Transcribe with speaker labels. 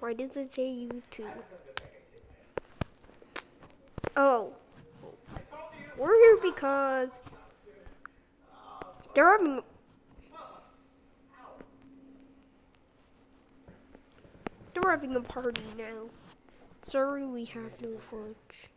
Speaker 1: Why does it say YouTube? Oh. We're here because they're they're having a party now. Sorry we have no fudge.